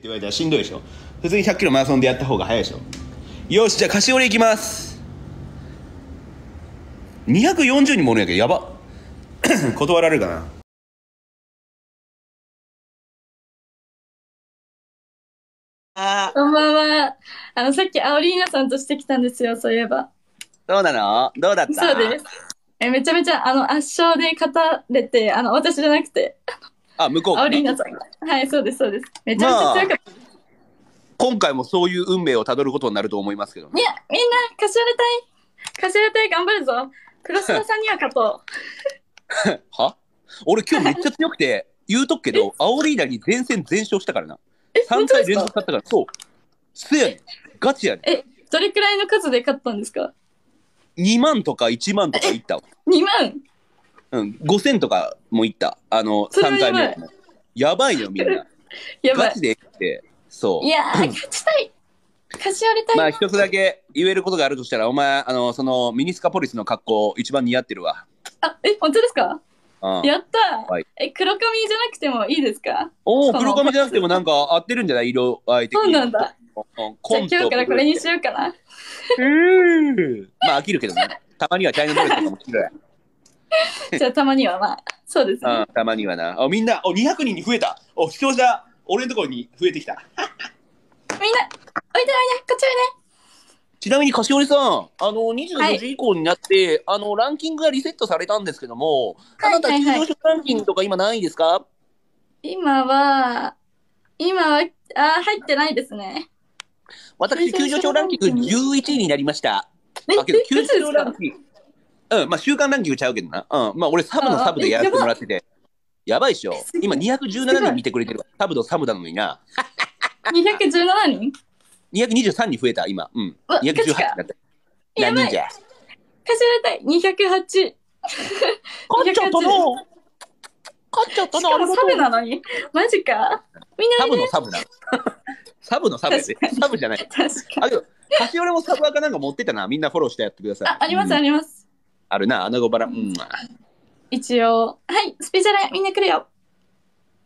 って言われたらしんどいでしょ。普通に100キロマラソンでやった方が早いでしょ。よしじゃあカシオレ行きます。240人もおるんやけどやば。断られるかな。あこんばんは。あの、さっきアオリーナさんとしてきたんですよ、そういえば。どうなの？どうだった？そうです。え、めちゃめちゃ、あの、圧勝で勝たれて、あの、私じゃなくて、あ向こう。アオリーナさんが。はい、そうです、そうです。めちゃめちゃ強かった。今回もそういう運命をたどることになると思いますけどね。いや、みんな、カシオレ隊、カシオレ隊頑張るぞ。黒島さんには勝とう。は？俺今日めっちゃ強くて言うとくけどアオリーナに全戦全勝したからな。え、本3当ですか回連続勝ったか？らそう。せやねん。ガチやねえ、どれくらいの数で勝ったんですか？ん2万とか1万とかいったわ ?2 万？うん、5000とかもいった。あの、3それはやばい回目も。やばいよ、みんな。やばいガチ。で言って、そう。いやー、勝ちたい。カシオレ隊。まあ、一つだけ言えることがあるとしたら、お前、あの、その、ミニスカポリスの格好、一番似合ってるわ。あ、え、本当ですか？うん。やったー、はいえ、黒髪じゃなくてもいいですか？おお、黒髪じゃなくてもなんか合ってるんじゃない？色合い的に。そうなんだ。うん。じゃあコント。今日からこれにしようかな。う んまあ、飽きるけどね。たまにはチャイナドレスとかも着ろや。じゃあたまにはまあ、そうですね。うん、たまにはな。お、みんな、お、200人に増えた。お、視聴者、俺のところに増えてきた。みんな、おいでおいで、こっちおいちなみに、柏織さん、あの、はい24時以降になって、あの、ランキングがリセットされたんですけども、はいあなた、上昇ランキングとか今何位ですか？で。今は、今は、あー、入ってないですね。私、急上昇ランキング11位になりました。え、急上昇ランキング。うん、まあ、週間ランキングちゃうけどな。うん、まあ、俺、サブのサブでやらせてもらってて。やばいっしょ。今、217人見てくれてるわ。サブのサブなのにな。217人？223に増えた、今。うん。うわ218になった。何人じゃ？カシオレ隊208。勝っちゃったな勝っちゃったなしかもサブなのに。マジか？みんなサブのサブな。サブのサブやで。サブじゃない。確かに。あ、けど、カシオレもサブアカなんか持ってたな。みんなフォローしてやってください。あ、あります、うんあります。あるな、アナゴバラ。うん。一応。はい、スペシャル、みんな来るよ。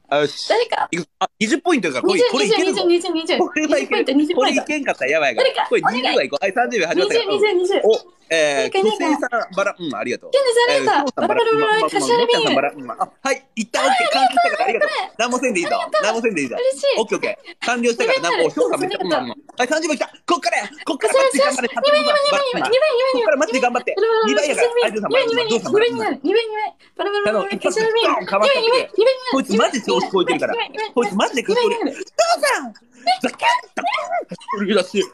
あよし。誰か。あ、20ポイントだから、こ20れ、これいけるぞ。20、20、20、20。これはい20ポイント、ける。20これい。けんかったらやばいから誰か？これお願い20はいこう。はい、30秒始まったよ。20、20、20。うんお、えー、誰か巨星さん、バラ、うん、ありがとう。ンディスありがとバラバラバラカシオレビーム。バラうんあはい、一旦オッケー、完了したからありがとう。何もせんでいいぞ。何もせんでいいぞ。嬉しい。オッケーオッケー。完了したから、なんか、お評価めっちゃ、うんはい、30秒来た。こっからや。こっからマジで頑張れ。30秒バラ2倍、2倍、2倍。こっからマジで頑張って。2倍やから、ありがとうございます。どうした2倍になる。2倍、2倍。バラバラバラバラ、カシオレビーム。2倍、2倍、2倍。こいつマジで調子こいてるから。こいつマジで調子こいてる。どうさんザキャンザキャン売り出し。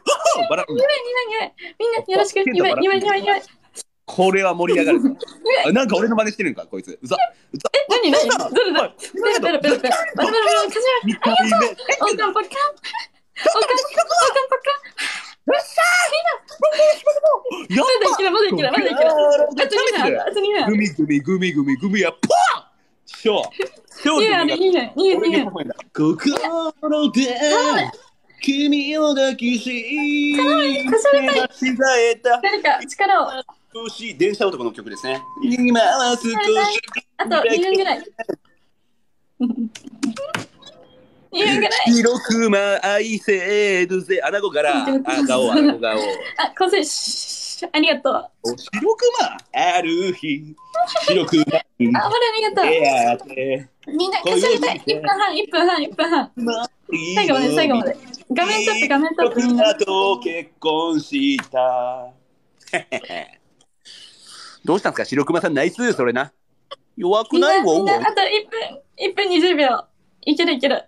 バラ、うん2倍、2倍、2倍。みんなよろしく。2倍、2倍、2倍、2倍。これは盛り上がるなんか俺の真似してるんか、こいつ。うざ。うざ。え、何何？どうしたどれだ？どれだどれだどれだバラバラバラ、カシオレ。2回目。オカンパカン。オカン、オカンパカン。やまだいける、まだいける、まだいける。あと2分、あと2グ分。ミグミグミグミグミやポンしょしょいや、2分、2分、2分。心で君を抱きしめ間違えた誰か力を。少し電車男の曲ですね今は少しあと2分ぐらい。2分ぐらい。白熊愛せるぜ穴子からあ顔穴子顔あ、完成。しありがとう。あ、お白熊ある日白熊にほら、ありがとう。みんな、かしゃれたい。1分半、1分半、1分半。最後まで、最後まで。画面タップ、画面タップ、みんな。と結婚したどうしたんですか？白熊さんナイスそれな弱くな、ないわみんな、あと1分、1分20秒。いけるいける。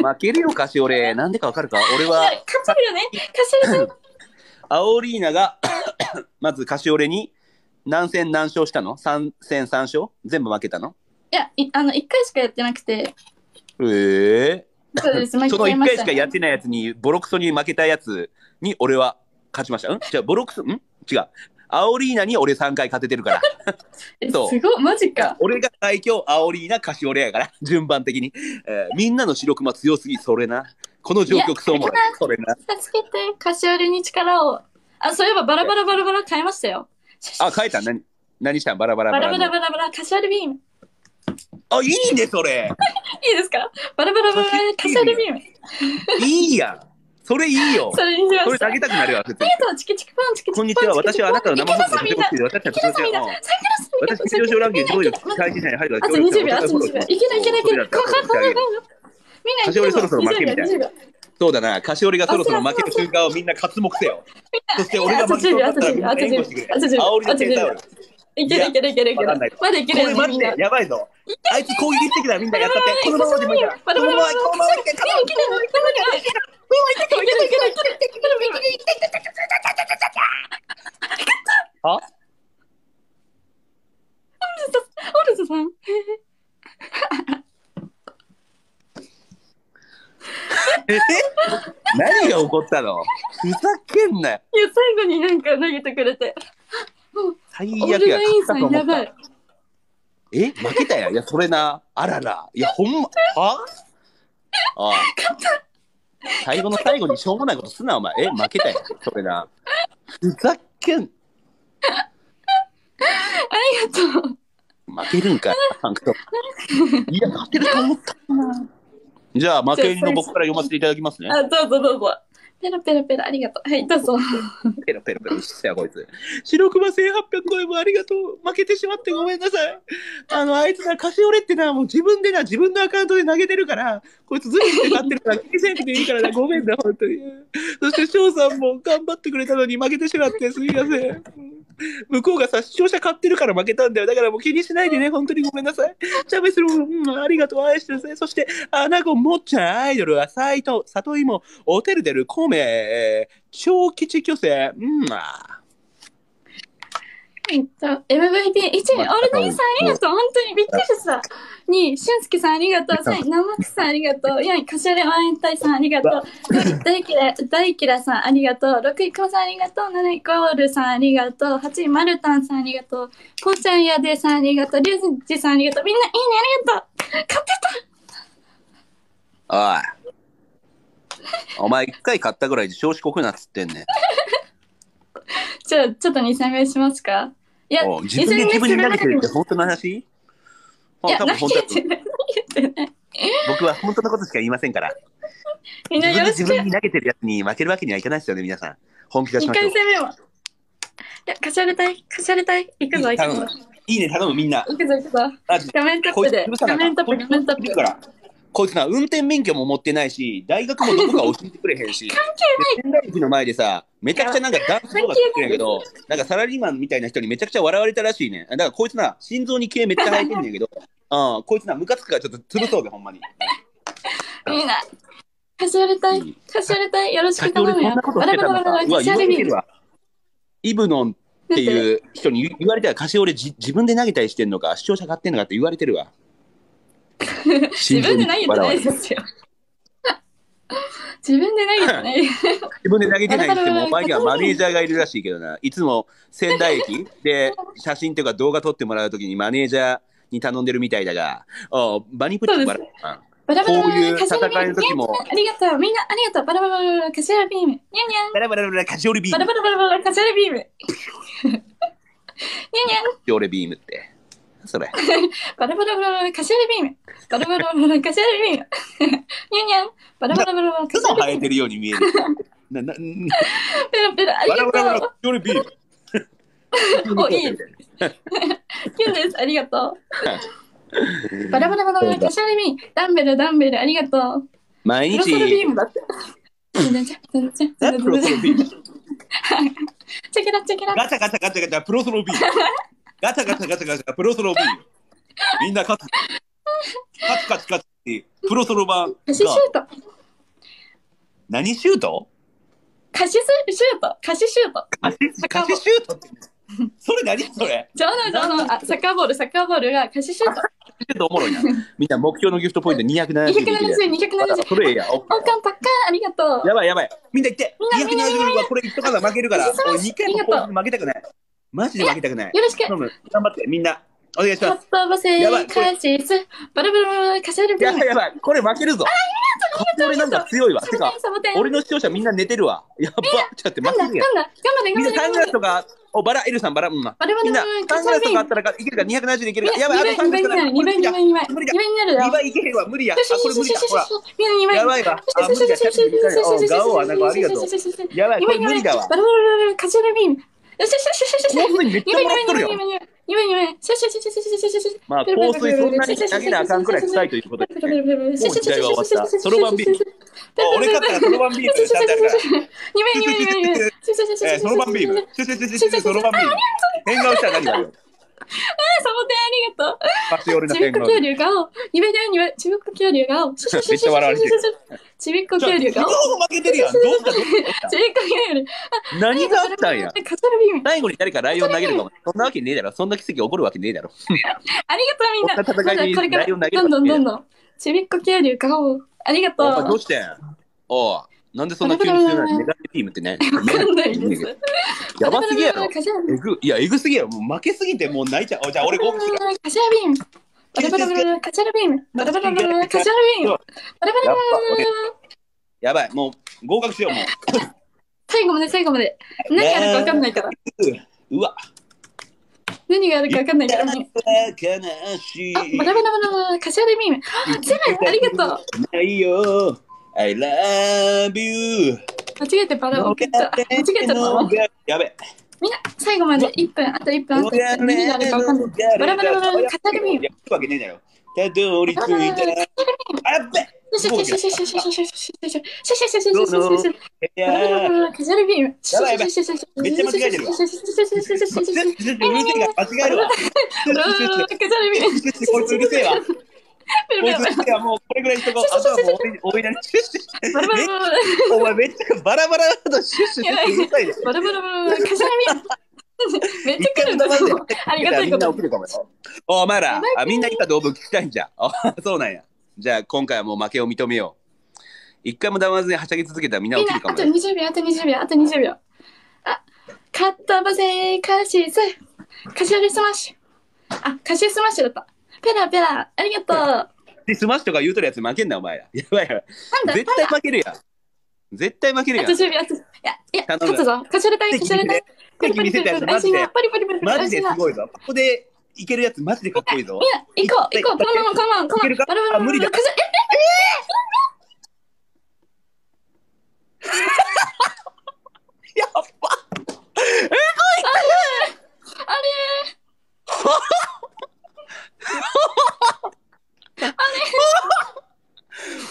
負けるよカシオレなんでかわかるか？俺は勝てるよね。かしゃれたい。アオリーナが まずカシオレに何戦何勝したの ?3 戦3勝？全部負けたの？いや、いあの、1回しかやってなくて。ええそうです、負その1けちゃいました回しか。やってないやつにボロクソに負けたやつに俺は勝ちました。ん？じゃあボロクソん？違う。アオリーナに俺3回勝ててるから。えそう。すごい、マジか。俺が最強アオリーナカシオレやから順番的に、えーみんなの白熊強すぎそれな。この状況クソおもそれな。助けて、カシオレに力を。あ、そういえばバラバラバラバラ変えましたよ。あ変えた？何何した？んバラバラババラのラバラバラバラ、カシオレビーム。あ、いいね、それ。いいですか？バラバラバラカシオレビーム。いいやん。それいいよ。それにしました。それ投げたくなるわ、普通ありがとう、チキチキパン、チキチキパン。こんにちは。私はあなたの生放送さんみんな。で私たち。のサングラスみんな。私、上昇ランキング上位の最新者に入るあと20秒、あと20秒。いけるいいける。こうこうこうこうみんなそろそろ負けみたい20秒20秒そうだな、カシオレがそろそろ負ける瞬間をみんな刮目せよ。そして俺が負けそうだったらみんな援護してくれ。煽りの手タオル。いけるいけるいけるいける。まだいけこるよジで。やばいぞ。あいつ攻撃してきたらみんなやったって。このままでもいいから。このまま、このままいけ、このままいけ。あオルズさん。え？何が起こったの？ふざけんなよ。いや、最後になんか投げてくれて。オル最悪や。ガインさんやばい。え？負けたやん。いや、それな。あらら。いや、ほんま。は？ああ最後の最後にしょうもないことすな、お前。え？負けたやん。それな。ふざけん。ありがとう。負けるんかい。なんかいや、勝てると思った。じゃあ、負け入りの僕から読ませていただきますね。あ、どうぞどうぞ。ペラペラペラ、ありがとう。はい、どうぞ。ペロペロペロうっせやこいつ。白熊1800超えもありがとう。負けてしまってごめんなさい。あの、あいつな、カシオレってな、もう自分でな、自分のアカウントで投げてるから、こいつずいって勝ってるから、気にせんくていいからな、ごめんな、本当に。そして翔さんも頑張ってくれたのに負けてしまってすみません。向こうがさ、視聴者買ってるから負けたんだよ。だからもう気にしないでね、本当にごめんなさい。チャベスロうん、ありがとう、愛してるぜ。そして、アナゴもっちゃん、アイドルは、サイト、里芋、おてるでる、コメ、えー超吉巨星、うん、あえっと、MVP1 位、オルガインさんありがとう。本当にびっくりした。2位、俊介さんありがとう。3位、生くさんありがとう。4位、カシャレワインタイさんありがとう。5位、大キラ、大キラさんありがとう。6位、クマさんありがとう。7位、ゴールさんありがとう。8位、マルタンさんありがとう。ポーちゃんやでさんありがとう。リュウジさんありがとう。みんな、いいね、ありがとう。勝っておい。お前一回買ったぐらいで少子国なっつってんねん。た。じゃあ、ちょっと2戦目しますか？いや、自分で自分に投げてるって本当の話？いや、投げてない。投げてない。僕は本当のことしか言いませんから。みんなよろしく。自分に投げてるやつに負けるわけにはいかないですよね、皆さん。本気出し2ましょう回。戦目も。いや、カシャレたい。カシャレたい。行くぞ、行くぞ。いいね、頼む、みんな。行くぞ、行くぞ。あ画面タップで。画面タップ、画面タップ。こいつな、運転免許も持ってないし、大学もどこか教えてくれへんし。関係ない。仙台駅の前でさ、めちゃくちゃなんかダンス動画作ってるんやけど、なんかサラリーマンみたいな人にめちゃくちゃ笑われたらしいねん。だからこいつな、心臓に毛めっちゃ生えてんねんけど、うん、こいつな、ムカつくからちょっと潰そうべ、ほんまに。みんな。カシャレたい。カシャレたい。よろしく頼むよ。わ、カシャレビーム。言われてるわ。イブノンっていう人に言言われたら、貸し俺じ自分で投げたりしてんのか、視聴者買ってんのかって言われてるわ。自分で投げてないですよ。自分で投げてない。自分で投げてないにしても、お前にはマネージャーがいるらしいけどな、いつも仙台駅で写真とか動画撮ってもらうときにマネージャーに頼んでるみたいだが、おバニプッチバラバラ。こういう。戦いの時もありがとう。みんな、ありがとう。バラバラバラ。カシャレビーム。ニャンニャン。バラバラバラカシオレビームバラ。バラバラ。カシャレビーム。ニャンニャン。カシオレビーム。それ。バラバラバラバラ。カシャレビーム。バラバラバラバラ。カシャレビーム。ニャンニャン。バラバラバラバラ。カシャレビーム。生えてるように見える。な、な、ペラペラ。ありバラバラバラがとカシオレビーム。う。お、いい。キュンです。ありがとう。バラバラバラバラ。カシャレビーム。ダンベル、ダンベル。ありがとう。毎プロソルビー日、ムだって。プロソロビーム。チェケラチェケラ。ガチャガチャガチャガチャ、プロソロビーム。ガチャガチャガチャガチャ、プロソロビーム。みんな勝つ。カチカチカチって、プロソロ版カシシュがート。何シュート？カシスシュート。カシシュート。カシカシシュートって。それ何それ？冗談冗談。あ、サッカーボール、サッカーボールがカシシュート。ちょっとおもろいな。みんな目標のギフトポイント 270 270、270。それええや。んパッカーありがとう。やばいやばい。みんな行って。みんなみんなみんな270はこれ言っとかな負けるから。俺2回も負けたくない。マジで負けたくない。よろしく。頼む。頑張って、みんな。お願いします。パバセやばいこれカシス。バラバラバラカシャルビームやばい。やばい。これ負けるぞ。俺なんか強いわ。てか。俺の視聴者みんな寝てるわ。やば。ちょっと待って、負けるやん。みんなサン。グラスとかお、バラ、エルさん、バラ、うん。バラバラみんなサングラスとかあったらかいけるか、270でいけるか。やばい、あと2倍になる、2倍になる、2倍、2倍になるよ。2倍いけへんわ、無理や。あ、これ無理だ。ほら。みんな2倍。やばいわ。あ、無理だ。ガオはなんかありがとう。やばい、これ無理だわ。バラバラバラカジュアルビーよしよしよしよしよし。香水めっちゃもらっとるよ。2倍、2倍、2倍、2倍。よしよしよしよしよしよしよし。まあ、香水そんなに投げなあかんくらい臭いということで、ね。もう時代は終わった。そろばんビーム。俺買ったらそろばんビーム。ちゃんとやるから。2倍、2倍、2倍。えー、そろばんビーム。シュシュシュシュシュシュそろばんビーム。変顔したら何があるよ。サボテンありがとう。パチオレのちびっこ。恐竜が青。2倍だよ、2倍。ちびっこ恐竜が青。シュシュシュシュシュシュシュシュちびっこ恐竜う ちびっこ恐竜。た何があったんや？最後に誰かライオン投げるかも。そんなわけねえだろ。そんな奇跡起こるわけねえだろ。ありがとうみんな。これからどんどんどんどん。ちびっこ恐竜が青。ありがとう。どうしてん？おうなんでそんな急に強いのメガネビームってね。わかんないです。やばすぎやろ。えぐいや、えぐすぎやろ。もう負けすぎてもう泣いちゃう。おじゃあ俺ゴールする。カジュアルビーム。バラバラバラカジュアルビーム。バラバラバラカジュアルビーム。バラバラバラやばい、もう合格しよう、もう。最後まで最後まで。何があるかわかんないから。うわ。何があるかわかんないから。悲しい。あ、バラバラバラバラカジュアルビンありがとう。ないよ。I love you. 間違えてバラ送った。間違えちゃったわ。やべ。みんな、最後まで1分、あと1分、あと1分。何があるかわかんない。バラバラバラカジュアルビーム。やるわけねえだろ。たどり着いた。あっべ。シュシュシュシュシュシュシュシュシュシュシュシュシュシュシュシュシュいバラバラバやラバラカジュアルビーム。やばいやばいめっちゃ間違えてるわシュシュシュシュシュシュシュシュシュシュシュちょっとうるせえから間違えるわ。バラバラバラカジュアルビーム。こいつうるせえわ。こいつうるせ えわ。もうこれぐらいにしとこう。あとはもうおいなり。バラバラバラお前めっちゃバラバラだとシュッシュシュッシュうるさいで。バラバラバラバラカジュアルビーム。めっちゃ来るんだぞ。ありがたいみんなこと。起きるかもよ。おお前ら、あみんないた動物聞きたいんじゃ。あそうなんや。じゃあ今回はもう負けを認めよう。一回も黙らずにはしゃぎ続けたらみんな起きるかもよ。20秒、あと20秒、あと20秒。あ、カッタバセカシス。カシュアルスマッシュ。あ、カシュスマッシュだった。ペラペラ、ありがとう。でスマッシュとか言うとるやつ負けんなお前ら。やばいやばい。だ、絶対負けるやん。絶対負けるやん。10秒、あと、いや、いや、勝つぞ。カシュアル隊、カシュアル隊。パリパリパリす。ごいぞ。ここでいけるやつマジでかっこいいぞ。みんな、行こう、行こう。このまま、このまま、このまま。いけるかバラバラバラあ無理だカシュアルやっば。あれ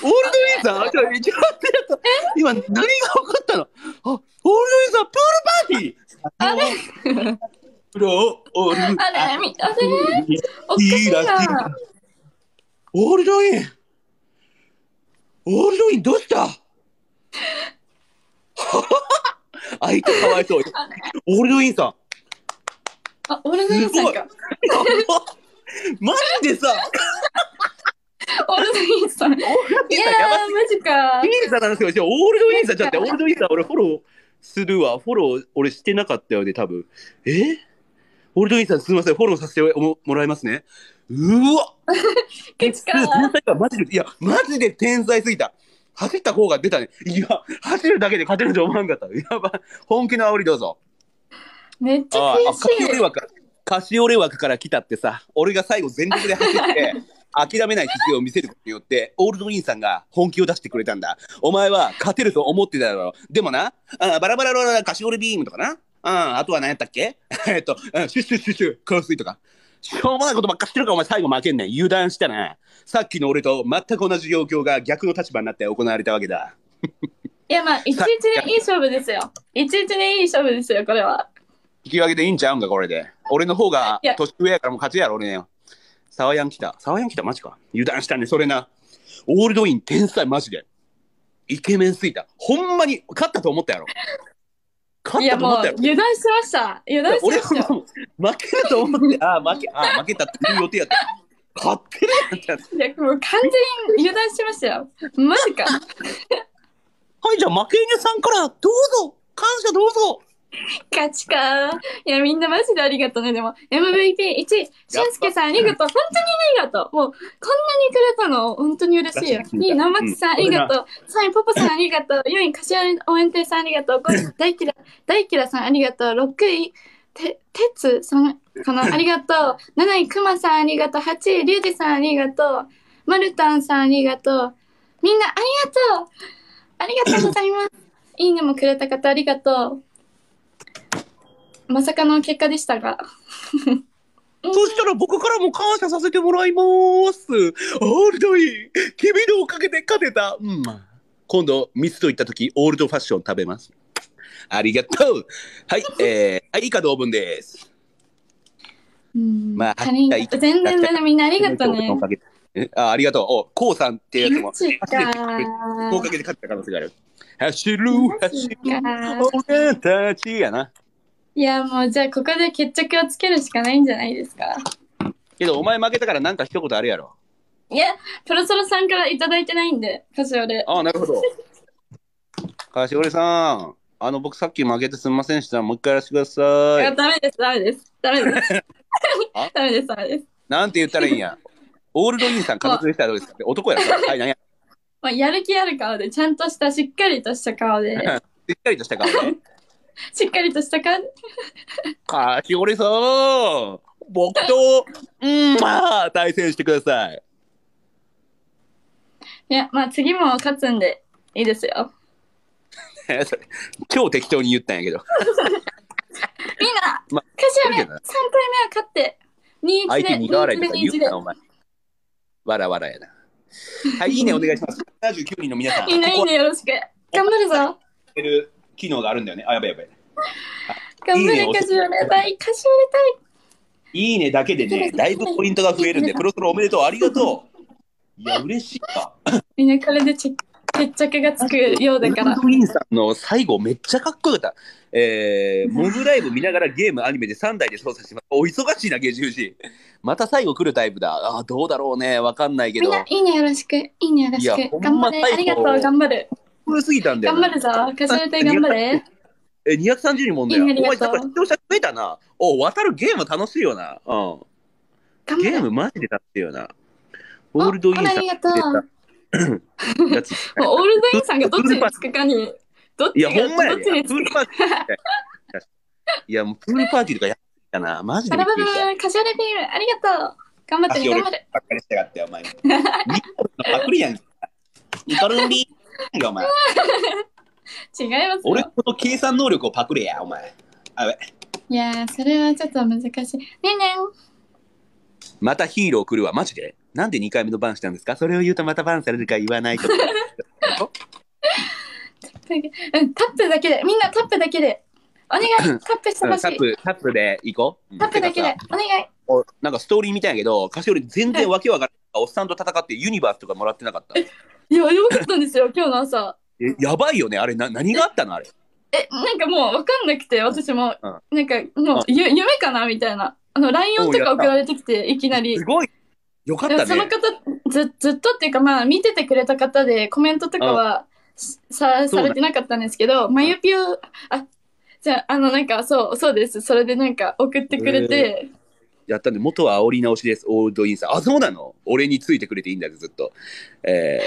オールドウィンさんあちょ、ちょ、待ってちょっと今何が起こったの？あ、オールドウィンさんプールパーティー？あれ？プロオールあれ？みあれ？おかしいな。オールドウィンオールドウィンどうした相手かわいそう。オールドウィンさん。あ、オールドインさんか。マジでさ、オールドインさん。いやー、マジかウ。ィンさんなんですよ。オールドウィンさん、ちょっとオールドウィンさん俺フォローするわ。フォロー俺してなかったよね、多分。え？オールドウィンさんすみません、フォローさせてももらいますね。うわケチか。天才か、マジで、いや、マジで天才すぎた。走った方が出たね。いや、走るだけで勝てると思わんかった。やばい。本気の煽りどうぞ。めっちゃああ、悔しい。レ枠、カシオレ枠から来たってさ、俺が最後全力で走って、諦めない姿勢を見せることによって、オールドウィンさんが本気を出してくれたんだ。お前は勝てると思ってただろう。でもな、あバラバラバラカシオレビームとかな。ああとは何やったっけ？えっと、うんシュッシュッシュッシュッ、香水とか。しょうもないことばっかしてるからお前最後負けんねん。油断したな。さっきの俺と全く同じ状況が逆の立場になって行われたわけだ。いや、まあ、一日でいい勝負ですよ。一日でいい勝負ですよ、これは。引き分けでいいんちゃうんか、これで。俺の方が年上やからもう勝ちやろ、俺ね。サワヤン来た。サワヤン来たマジか。油断したね、それな。オールドイン天才マジで。イケメンすぎた。ほんまに勝ったと思ったやろ。勝ったと思ったやろ。油断しました。油断しま俺したよ。も負けると思って、ああ、負け、ああ、負けたっていう予定やった。勝ってるやんって。いや、もう完全に油断しましたよ。マジか。はい、じゃあ負け犬さんからどうぞ感謝どうぞ価値か。いや、みんなマジでありがとうね。でも、MVP1、俊介さんありがとう。本当にありがとう。もう、こんなにくれたの、本当に嬉しいよ。2位、生木さんありがとう。3位、ポポさんありがとう。4位、柏応援隊さんありがとう。5位、大輝、大さんありがとう。6位、て、てつさんかな、ありがとう。7位、くまさんありがとう。8位、りゅうじさんありがとう。まるたんさんありがとう。みんなありがとうありがとうございます。いいねもくれた方ありがとう。まさかの結果でしたが。そしたら僕からも感謝させてもらいます。オールドイン君のおかげで勝てた、うん、今度、ミスといった時、オールドファッション食べます。ありがとうはい、えー、はい、以下同文です。うんまあ、全然全みんなありがとうね。あありがとう。お、こうさんってやつも。おかげで勝った可能性がある。走る、走る、俺たちやな。いや、もうじゃあここで決着をつけるしかないんじゃないですか。けど、お前負けたからなんか一言あるやろ。いや、とろそろさんからいただいてないんで、柏シ。ああ、なるほど。柏シさん、あの、僕さっき負けてすみませんでした。もう一回やらせてください。いや、ダメです、ダメです。ダメです。ダメです、ダメです。なんて言ったらいいんや。オールド兄さん、確実したらどうですか？って男やから。はい、なんや。まあ、やる気ある顔で、ちゃんとした、しっかりとした顔で。しっかりとした顔で、しっかりとした感じ。かしおりさん、僕と、うん、まあ、対戦してください。いや、まあ次も勝つんでいいですよ。超適当に言ったんやけど。みんな、まあ、カシ、3回目は勝って、2位2-1で、苦笑いとか言2-1うな、お前。わらわらやな。はい、いいねお願いします。79人の皆さん、みんないいねよろしく。頑張るぞ。機能があるんだよね。あ、やべやべ。頑張れ、い。かしたい。いいねだけでね、だいぶポイントが増えるんで、プロプロおめでとう、ありがとう。いや、嬉しいわ。みんなこれで決着がつくようだから。ウィンさんの最後、めっちゃかっこよかった。えー、モグライブ見ながらゲーム、アニメで3台で操作します。お忙しいな、ゲジュジ。また最後来るタイプだ。あどうだろうね、わかんないけど。みんな、いいねよろしく。いいねよろしく。頑張れ。ありがとう、頑張る。プルすぎたんだよ。頑張るぞ。かすれて頑張れ。え、230人もんだよ。お前、だっぱ視聴者増えたな。お、渡るゲーム楽しいよな。うん。ゲームマジで楽しいよな。オールドインさんが出てオールドインさんがどっちにつくかに。どっちがいや、ほんまやで。いや、もうプールパーティーとかやったな。マジで。カジュアルビール、ありがとう。頑張って、頑張る。ばっかりしたがって、お前。パクリやん。イカルンビー。お前。違います俺この計算能力をパクれや、お前。あ。いやー、それはちょっと難しい。ねえねえ。またヒーロー来るわ、マジでなんで2回目のバンしたんですか？それを言うとまたバンされるか言わないと。タップだけで、みんなタップだけで。お願い、タップしてほしい、タップ、タップで行こう。タップだけで、お願い。なんかストーリーみたいやけど、歌子より全然わけわからない、おっさんと戦ってユニバースとかもらってなかった。いや、やばかったんですよ、今日の朝。え、やばいよね。あれ、な、何があったのあれ？え、なんかもう分かんなくて、私も、うんなんかもう、ゆ夢かなみたいな。あの、ライオンとか送られてきて、いきなりす。ごい。よかったその。方ず、ずっとっていうか、まあ、見ててくれた方で、コメントとかはさされてなかったんですけど、まゆぴを、あ、じゃあ、あの、なんか、そう、そうです。それでなんか送ってくれて、やったんで、元は煽り直しです、オールドインさん。あ、そうなの？俺についてくれていいんだ、ずっと。えー、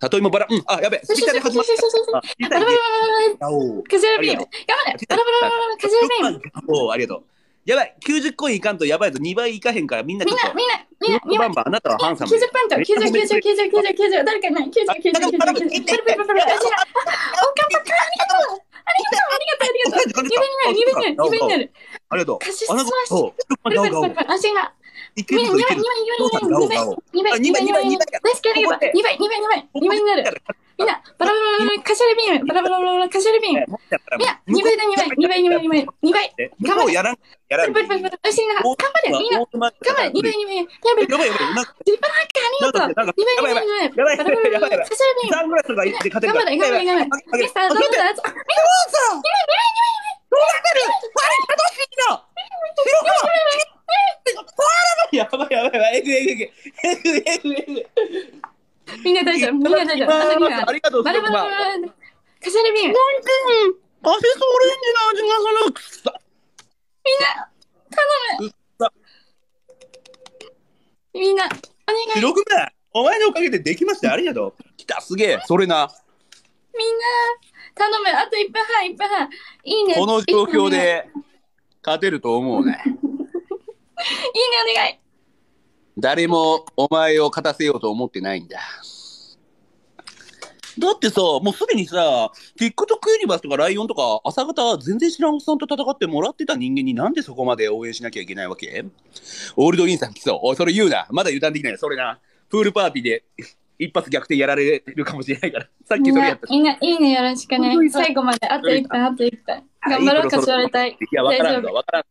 たとえもバラ、うん、あ、やべ、スピッタで始まった。バラバラバラバラ。カズヤビーム。やばい、バラバラバラバラ、カズヤビーム。おありがとう。やばい、90コインいかんとやばいと2倍いかへんからみんなみんな、みんな、みんな、みんな、あなたはハンサム。90ポイント、90、90、90、90、誰かいない、90、90、90、90、90、90、90、90、90、90、90、90、90、90、90、90、90、90、90、90、90、90、90、90、90、90、90、90、90、90、90、90、90、90、90、90、90、90、90、90、90、90、90、90、90、90、90、90、90、90、90、90、90、90、90、90、90、90、90、90、90、90、90、90、90、90、90、90、90、90、90、90、90、90、90、90、90、90、90、90、90、90、90、90、90、90、90、90、90、90、90、90、90、90、90、90、90、90、90、90、90、90、90、90、90、90、90、90、90、90、90、90、90、90、90、90、90、90、90、90、90、90、90、90、90、90、90、90、90、90、90、90、90、90、90、90、90、90、90、90、90、90、90、90、90、90、90、90、90、90、90、90、90、90、90、90、90、90、90、90、90、90、90、90、90、90、90、90、90、90、90、90、90、90、90、90、90、90、90、90、90、90、90、90、90、90、90りがとう、ありがとう、ありがとう。夢になる、夢になる、夢になる。ありがとう。カしスまシ。足が。2倍、いけるぞ、2倍、いける2ぞ。倍、2倍、2倍、2倍、2倍、2倍、2倍、2倍。大好きありがとう。2倍、2倍、2倍、2倍になる。みんな、バラバラバラバラ、カシャレビーム、バラバラバラバラ、カシャレビーム。みんな、2倍だ、2倍、2倍、2倍、2倍、2倍。向こうやらん、やらん。パリパリパリパリ、足が、頑張れ、みんな、頑張れ、2倍、2倍。やばい、やばいやばい。なんか、リパラッカありがとう。2倍、2倍、2倍。やばいやばいやばいやばいカシャレビーム。サングラスがいて勝てる頑張れ、頑張れ、頑張れ。ミスター、どうだどうなってる楽しいなや ばいやばいやばい。えぐいえぐいえぐいえぐいえぐい。みんな大丈夫、みんな大丈夫。あと2ありがとう、バラバラバラバラ。カシャレビーム。アセスオレンジの味がする。くっさ。みんな、頼む。みんな、お願い。白くないお前のおかげでできました。ありがとう。来た、すげえ。それな。みんな、頼む、あと1分半、1分半。いいね。この状況で勝てると思うね。いいね、お願い。誰もお前を勝たせようと思ってないんだ。だってさ、もうすでにさ、TikTok ユニバースとかライオンとか朝方全然知らんおっさんと戦ってもらってた人間になんでそこまで応援しなきゃいけないわけ？オールドインさん来そう。おい、それ言うな。まだ油断できない。それな。プールパーティーで一発逆転やられるかもしれないから。さっきそれやった、。みんな、いいね、よろしくね最後まで、あと1分、あと1分。頑張ろう、カシオレ隊。いや、わからんぞ。わからん。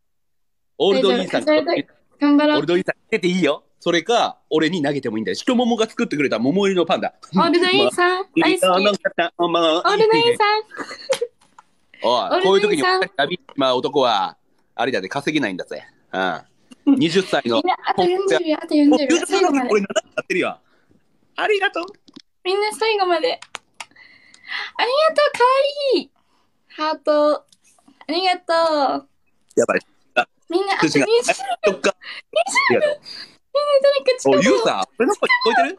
オールドインさん、頑張ろうオール。ドインさん出ていいよ。それか、俺に投げてもいいんだよ。太ももが作ってくれた桃入りのパンダ。オールドインさん、大好き。オールドインさん。おい、こういう時に旅まあ男は、あれだで稼げないんだぜ。うん。20歳のみん。な、あと40秒、あと40秒。最後まで。俺7やってるよ。ありがとう。みんな最後まで。ありがとう、かわいい。ハート。ありがとう。やばい。みんな、あと20通知秒。が。そっか。ありがとう。おい、誰か近くユウさん、俺の声聞こえてる？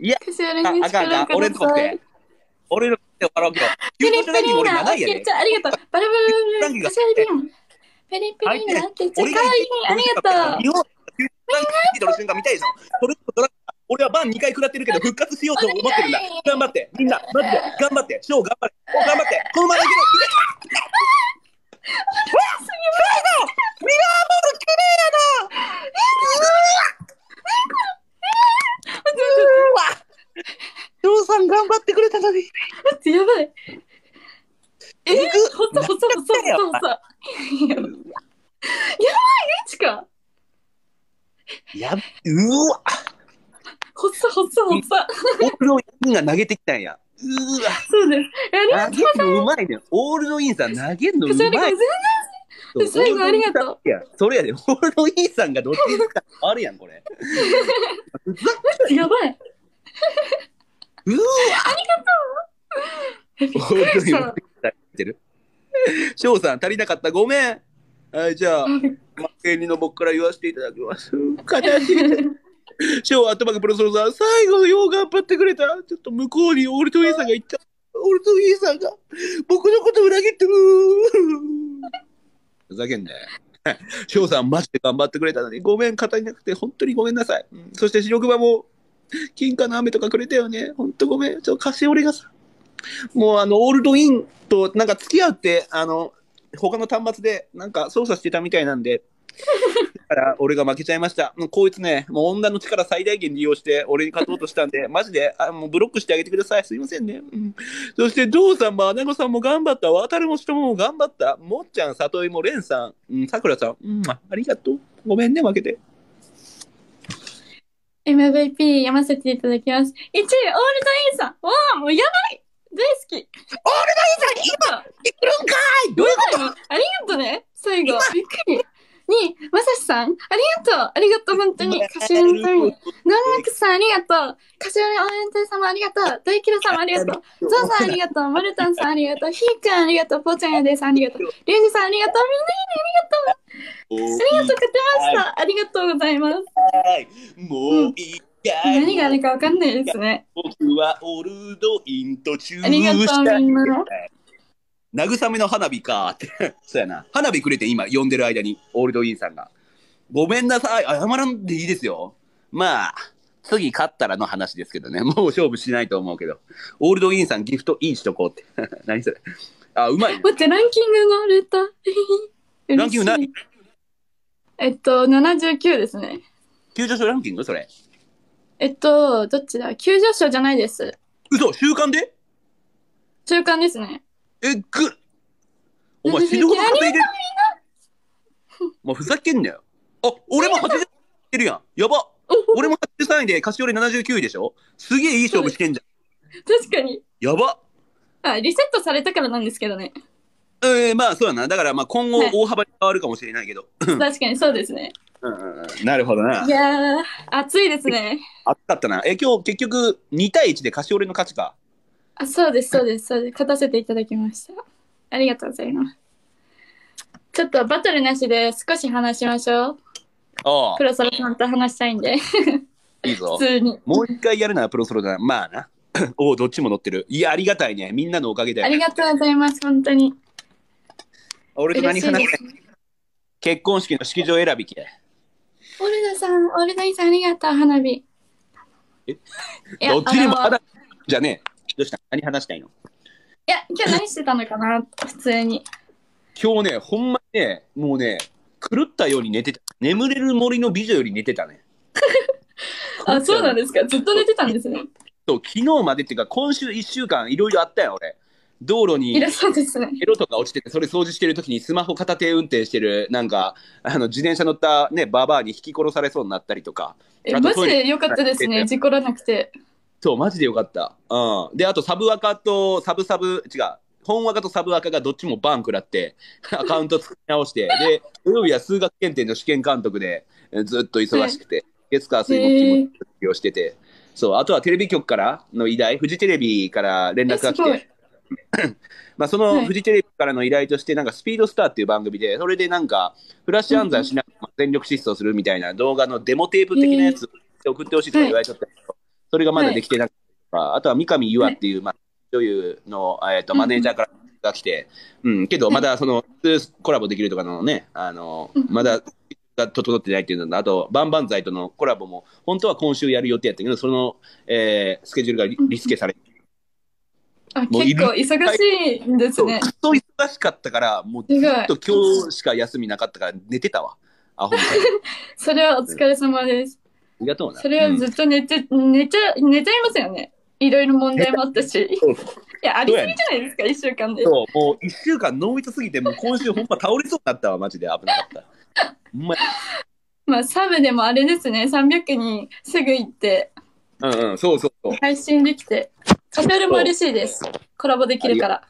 いや、あにあかんあかん。俺のて。俺のとこ来て笑うけど。ペリ救助ランキング俺ペリーナ、7位やあありがとう。バラバラバラバラ、かしわれビン。ペリペリーナ、オッケー、じゃあ俺かわいい。ありがとう。日本、救助ランキングの瞬間見た。それとドラ俺はバン2回食らってるけど復活しようと思ってるんだ。頑張って、みんな、マジで、頑張って、ショー頑張れ、お頑張って、このままいける。ショーさん頑張ってくれたのに。待って、やばい。ええぐほそほそほそほそほそ。やばい、マジか。やっ、うわ、ほそほそほそ。オー。ルドインが投げてきたんや。うわ、そうです。投げるのうまいね。オー。ルドインさん投げるのうまい全。然最後ありがとう。いや、それやで、オールドインさんがどっちにかあるやん、これ。やばい。うールドイン持ってきたてる？翔さん足りなかった？ごめん。はい、じゃあ、負けにの僕から言わせていただきます。悲しい。翔は頭がプロソロさん、最後よう頑張ってくれた。ちょっと向こうにオールドインさんが言った。オールドインさんが僕のこと裏切ってる。ふざけんなよ。翔さん、マジで頑張ってくれたのに、ごめん、語りなくて、本当にごめんなさい。うんそして、白熊も、金貨の雨とかくれたよね。本当ごめん。ちょっと貸し俺がさ、もうあの、オールドインとなんか付き合うって、あの、他の端末でなんか操作してたみたいなんで、だから俺が負けちゃいました。もうこいつね、もう女の力最大限利用して俺に勝とうとしたんで、マジであもうブロックしてあげてください。すいませんね。うん、そして、ジョーさんもアナゴさんも頑張った。渡るも人も頑張った。もっちゃん、里井もレンさん、うん、さくらさん、うん、ありがとう。ごめんね、負けて。MVP 読ませていただきます。1位、オールドインさん。わあ、もうやばい大好き。オールドインさん、いるんかいどういうこありがとうね。最後。びっくり。に、まさしさん、ありがとう。ありがとう、本当に。カシオのために。ナンマクさん、ありがとう。カシオの応援隊様、ありがとう。大キラさんもありがとう。ゾウさん、ありがとう。マルタンさん、ありがとう。ヒーくん、ありがとう。ポーちゃんやでさん、ありがとう。リュウジさん、ありがとう。みんな、ありがとう。ありがとう、勝てました。ありがとうございます。はいもういい何があるかわかんないですね。僕はオルドインとチューありがとうみんな慰めの花火かって。そうやな。花火くれて今呼んでる間に、オールドインさんが。ごめんなさい。謝らんでいいですよ。まあ、次勝ったらの話ですけどね。もう勝負しないと思うけど。オールドインさんギフトいいしとこうって。何それ。あ、うまい。待って、ランキングが出た。ランキング何えっと、79ですね。急上昇ランキングそれ。えっと、どっちだ？急上昇じゃないです。嘘週間で？中間ですね。えっぐお前死ぬほど稼いでる。もうふざけんなよ。あ、俺も80てるやん。やば。俺も83位で、カシオレ79位でしょ？すげえいい勝負してんじ確かに。ゃん。やば。あ、リセットされたからなんですけどね。えー、まあそうやな。だからまあ今後はい大幅に変わるかもしれないけど。確かにそうですね。うんなるほどな。いやー、暑いですね。熱かったな。え、今日結局2対1でカシオレの勝ちか。あ、そうです、そうです、そうです。勝たせていただきました。ありがとうございます。ちょっとバトルなしで少し話しましょう。あプロソロさんと話したいんで、あ、いいぞ普。通に。もう一回やるならプロソロだな。まあな。おお、どっちも乗ってる。いや、ありがたいね。みんなのおかげだよ。ありがとうございます、本当に。俺と何話す？結婚式の式場選び系。オルダさん、オルダイさん、ありがとう、花火。え？どっちにもあの話じゃあねえ。どうした？何話したいの？いや、今日何してたのかな、普通に。今日ね、ほんまにね、もうね、狂ったように寝てた。眠れる森の美女より寝てたね。あ、そうなんですか？ずっと寝てたんですね。そう昨日までっていうか、今週1週間いろいろあったよ、俺。道路に。エロとか落ちてて、それ掃除してる時にスマホ片手運転してる、なんか、あの、自転車乗ったね、ババアに引き殺されそうになったりとか。え、マジで良かったですね。事故らなくて。そう、マジでよかった。うん。で、あと、サブアカとサブサブ、違う。本アカとサブアカがどっちもバン食らって、アカウント作り直して、で、土曜日は数学検定の試験監督で、えずっと忙しくて、月火水木金も卒業してて、そう、あとはテレビ局からの依頼、フジテレビから連え、絡が来て、。まあ、そのはいフジテレビからの依頼として、なんかスピードスターっていう番組で、それでなんか、フラッシュ暗算しながら全力疾走するみたいな動画のデモテープ的なやつを送ってほしいとか言われちゃったけど、それがまだできてなくて、あとは三上優愛っていう、まあ、女優の、えー、とマネージャーからが来て、うん、けどまだその、コラボできるとかのね、あのうんまだ、が整ってないっていうのと、あと、バンバンザイとのコラボも、本当は今週やる予定やったけど、その、えースケジュールがリリスケされて、あ、結構忙しいんですね。ずっと忙しかったから、もうずっと今日しか休みなかったから寝てたわ。アホ。それはお疲れ様です。ありがとうな。それはずっと寝て、寝ちゃ、寝ちゃいますよね。いろいろ問題もあったし。いや、ありすぎじゃないですか、一週間で。そう、もう一週間濃密すぎて、もう今週ほんま倒れそうになったわ、マジで危なかった。まや まあ、サブでもあれですね、300にすぐ行って、うんうん、そうそうそう。配信できて、カフェオレも嬉しいです。コラボできるから。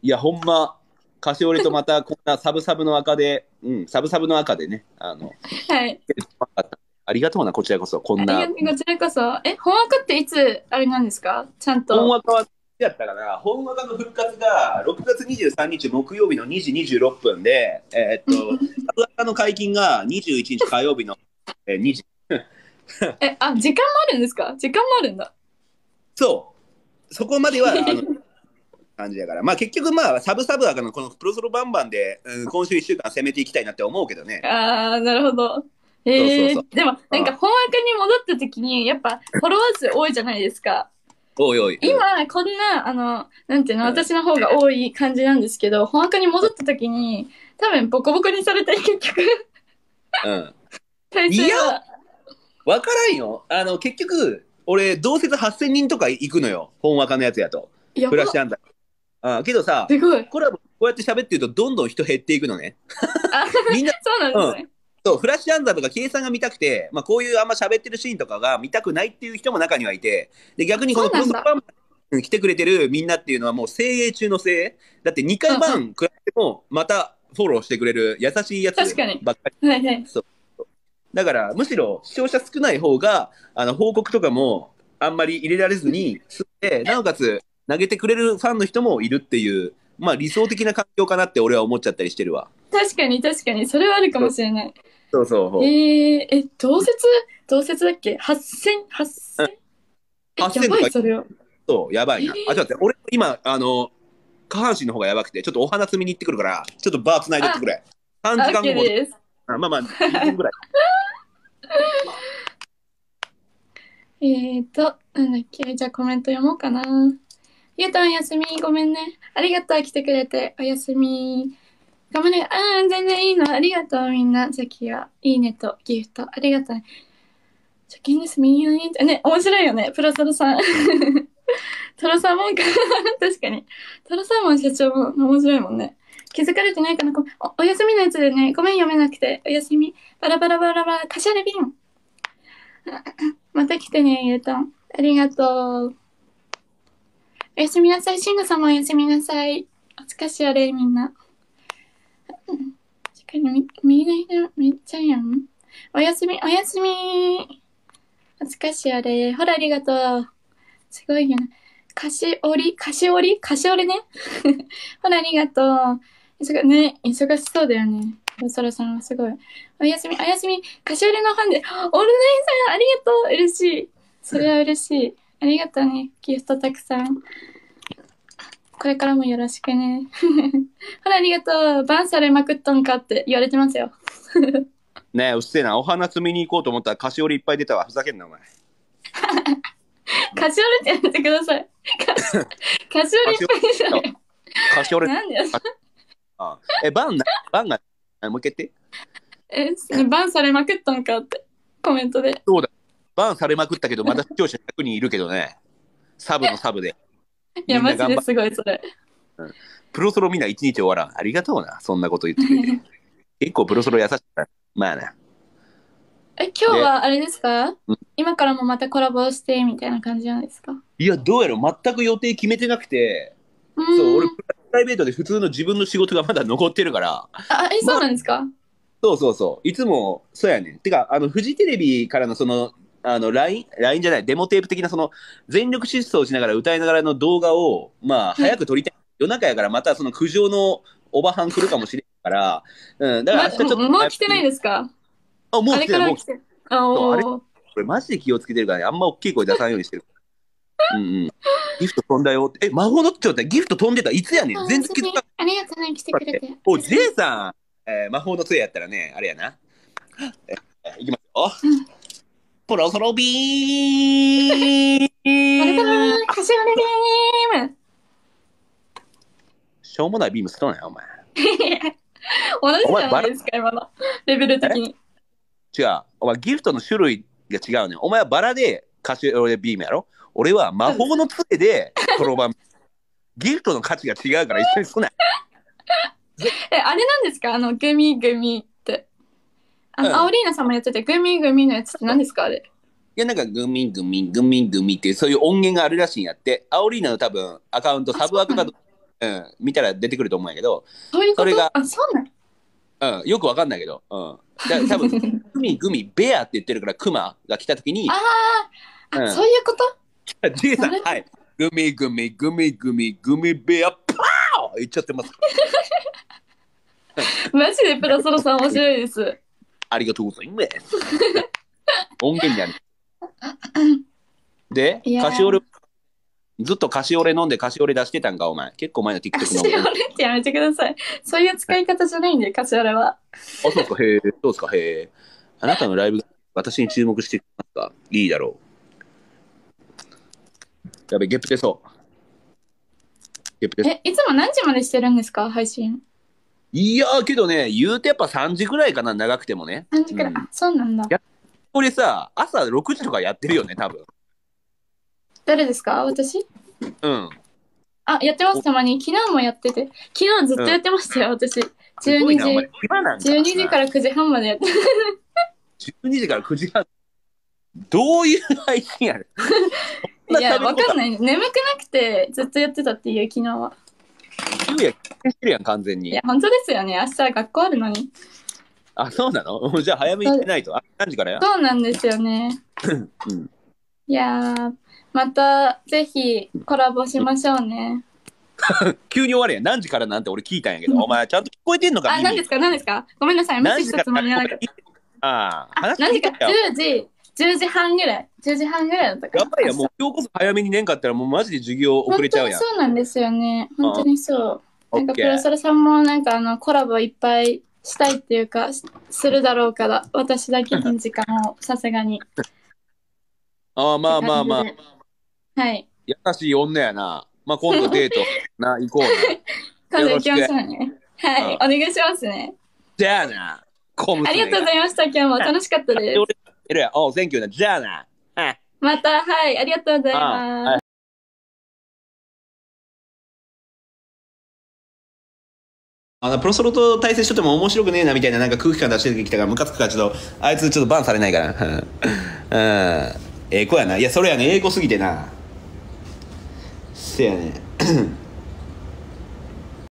いや、ほんま、カシオレとまたこんなサブサブの赤で、うん、サブサブの赤でね、あの、はい。ありがとうな、こちらこそ、こんなこちらこそ。え、本枠っていつ、あれなんですか？ちゃん本と。赤は、やったかな？本赤の復活が6月23日木曜日の2時26分で、えーっと、サブ赤の解禁が21日火曜日のえー2時。え、あ、時間もあるんですか？時間もあるんだ。そう。そこまでは、あの、感じだから。まあ結局まあ、サブサブ赤のこのプロソロバンバンで、うん、今週1週間攻めていきたいなって思うけどね。あー、なるほど。えー、そうそうでも、なんか本枠に戻った時に、やっぱフォロワー数多いじゃないですか。おいおい。今、こんな、あの、なんていうの、私の方が多い感じなんですけど、本枠に戻った時に、多分ボコボコにされて結局、うん。体制は。わからんよ。あの、結局、俺、同説8000人とか行くのよ。本赤のやつやと。やばフラッシュアンダー。あけどさ、すごい。コラボ、こうやって喋ってると、どんどん人減っていくのね。あ、みんな、そうなんですね。そう、フラッシュアンダーとか計算が見たくて、まあ、こういうあんま喋ってるシーンとかが見たくないっていう人も中にはいて、で、逆にこのプロソバン来てくれてるみんなっていうのはもう精鋭中の精鋭。だって2回バン食らっても、またフォローしてくれる優しいやつばっ確かにかり。はいはい。だから、むしろ視聴者少ない方が、あの、報告とかもあんまり入れられずに、なおかつ投げてくれるファンの人もいるっていう、まあ理想的な環境かなって俺は思っちゃったりしてるわ。確かに確かに、それはあるかもしれない。そうそう。えー、え、同説？同説だっけ ?8000、8000? え、8000やばい、それを。そう、やばいな。えーあ、ちょっと待って、俺今、あの、下半身の方がやばくて、ちょっとお花摘みに行ってくるから、ちょっとバー繋いでってくれ。3時あ、間後も、です。あまあまあ、2分ぐらい。えーと、なんだっけ、じゃあコメント読もうかな。ゆうたんおやすみ、ごめんね。ありがとう、来てくれて。おやすみ。ごめんね。うん、全然いいの。ありがとう、みんな。さっきは、いいねとギフト。ありがとう。貯金です、みんなに。ね、面白いよね、プロソロさん。トロサーモンか。確かに。トロサーモン社長も面白いもんね。気づかれてないかなおお休みのやつでね、ごめん読めなくて。おやすみ。バラバラバラバラ、カシャレビン。また来てね、ゆうたん。ありがとう。おやすみなさい。シングさんもおやすみなさい。お疲れしあれ、みんな。確かにみ、みんなめっちゃやん。おやすみ、おやすみ。お疲れしあれ。ほら、ありがとう。すごいよね。菓子折り菓子折り？菓子折りね。ほら、ありがとう。忙ね、忙しそうだよね。おそらさんはすごい。おやすみ、おやすみ。菓子折りのファンで、オールナインさん、ありがとう。嬉しい。それは嬉しい。ありがとうね。ギフトたくさん。これからもよろしくね。ほら、ありがとう。バンされまくっとんかって言われてますよ。ねえ、うっせえな。お花摘みに行こうと思ったら菓子折りいっぱい出たわ。ふざけんな、お前。カシオレってやめてください。カシカシオレいっぱいでしたね。菓子折り。なんであえ、バンな、バンが、あもう一回言って。え、バンされまくっとんかってコメントで。そうだ。バンされまくったけど、まだ視聴者100人いるけどね。サブのサブで。いや、マジですごい、それ。プロソロみんな一日終わらん。ありがとうな。そんなこと言ってくれて。結構プロソロ優しかった。まあな。え、今日はあれですか？うん今からもまたコラボしてみたいな感じなんですか？いや、どうやろ全く予定決めてなくて、うそう、俺ん。プライベートで普通の自分の仕事がまだ残ってるから、あ、え、そうなんですか？そうそうそう。いつも、そうやねん。てか、あの、フジテレビからのその、あの、LINE、LINE じゃない、デモテープ的なその、全力疾走しながら歌いながらの動画を、まあ、い早く撮りたい。夜中やからまたその苦情のおばはん来るかもしれんから、うん、だから明日ちょっと。まもう来てないですか？あ、もう来てない。もう来てから来て。あおあれーこれマジで気をつけてるからね、あんま大きい声出さんようにしてる。うんうん。ギフト飛んだよって。え、魔法のちょっとギフト飛んでた？いつやねん？全然気づかん。ありがとうね、来てくれて。お、ジェイさん、えー魔法の杖やったらね、あれやな。えーいきますよ。うんポロソロビーあれからムカシオレビームしょうもないビームすとんなよ、お前。同じじゃないですか、今の。レベル的に。違う。お前、ギフトの種類が違うねん。お前はバラでカシオレビームやろ？俺は魔法の杖でそろばん。ギフトの価値が違うから一緒にすな。え、あれなんですか？あの、グミグミ。あの、うんアオリーナさんもやってて、グミグミのやつって何ですかあれ？いや、なんか、グミグミグミグミってそういう音源があるらしいんやって。アオリーナの多分、アカウント、あサブアカかそううん、見たら出てくると思うんやけど、そういうこそれがとあ、そうなのうん、よくわかんないけど、うん。だ多分 グミグミベアって言ってるから、クマが来た時に、あーあ、うんそういうこと？ジェイさん、はい。グミグミグミグミグミベア、パー言っちゃってます。マジでプロソロさん面白いです。ありがとうございます。音源にある。でカシオレ、ずっとカシオレ飲んでカシオレ出してたんか、お前。結構前のカ TikTok シオレの。ってやめてください。そういう使い方じゃないんで、カシオレは。あ、そうですか、へえ、そうですか、へえ。あなたのライブ、私に注目してくれますかいいだろう。やべ、ゲップ出そう。ゲップ出そう。え、いつも何時までしてるんですか？配信。いやー、けどね、言うてやっぱ3時ぐらいかな、長くてもね。何時くらい、うんあ、そうなんだや。これさ、朝6時とかやってるよね、多分。誰ですか？私？うん。あ、やってます、たまに。昨日もやってて。昨日ずっとやってましたよ、私。12すごいな、お前時。。今なんか。12時から9時半までやって。12時から9時半。どういう配信やる いや、わかん。ない。眠くなくて、ずっとやってたっていう、昨日は。昼夜してるやん、完全にいや。、本当ですよね。明日学校あるのに。あ、そうなの？じゃあ早めに行ってないと。あ、何時からや？そうなんですよね。うん。いやー、また、ぜひ、コラボしましょうね。急に終わるやん。何時からなんて俺聞いたんやけど、お前ちゃんと聞こえてんのか？あ、何ですか？何ですか？ごめんなさい。無視したつもりなかった。ああ、あ、話何時か？聞いたよ。10時、10時半ぐらい。10時半ぐらいだったかな。やばいやん、もう今日こそ早めにねんかったらもうマジで授業遅れちゃうやん本。当にそうなんですよね。本当にそう。なんかプ。ロソロさんもなんかあのコラボいっぱいしたいっていうかしするだろうから私だけに時間をさすがに。ああ、まあまあまあはい。優しい女やな。まあ今度デート な、行こうな。今度行きましょうね。はい。お願いしますね。じゃあな。ありがとうございました。今日も楽しかったです。俺、いるやん。おう、 thank you な。じゃあな。はい。また、はい。ありがとうございあはいます。あのプロソロと対戦しとっても面白くねえなみたいななんか空気感出してきたからムカつくからちょっとあいつちょっとバンされないからうんうんええ子やないやそれやねええ子すぎてなせやね